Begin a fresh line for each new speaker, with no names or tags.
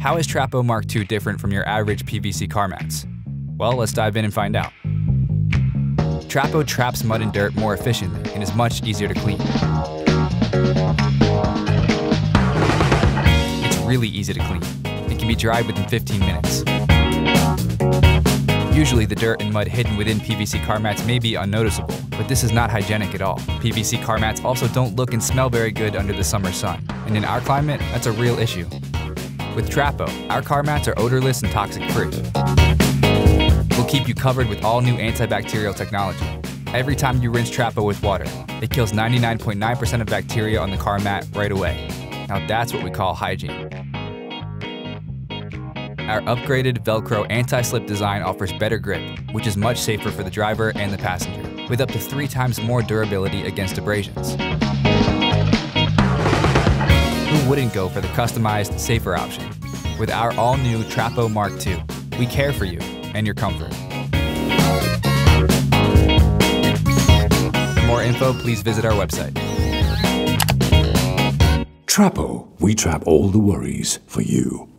How is Trapo Mark II different from your average PVC car mats? Well, let's dive in and find out. Trapo traps mud and dirt more efficiently and is much easier to clean. It's really easy to clean. It can be dried within 15 minutes. Usually the dirt and mud hidden within PVC car mats may be unnoticeable, but this is not hygienic at all. PVC car mats also don't look and smell very good under the summer sun, and in our climate, that's a real issue. With Trapo, our car mats are odorless and toxic free. We'll keep you covered with all new antibacterial technology. Every time you rinse Trapo with water, it kills 99.9% of bacteria on the car mat right away. Now that's what we call hygiene. Our upgraded Velcro anti-slip design offers better grip, which is much safer for the driver and the passenger, with up to three times more durability against abrasions. Wouldn't go for the customized, safer option? With our all-new Trapo Mark II, we care for you and your comfort. For more info, please visit our website.
Trapo, we trap all the worries for you.